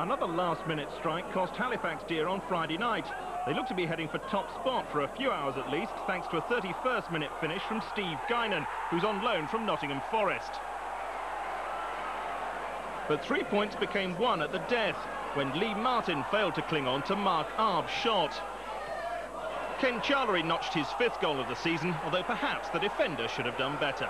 Another last-minute strike cost Halifax dear on Friday night. They look to be heading for top spot for a few hours at least, thanks to a 31st minute finish from Steve Guinan, who's on loan from Nottingham Forest. But three points became one at the death, when Lee Martin failed to cling on to Mark Arber's shot. Ken Charlery notched his fifth goal of the season, although perhaps the defender should have done better.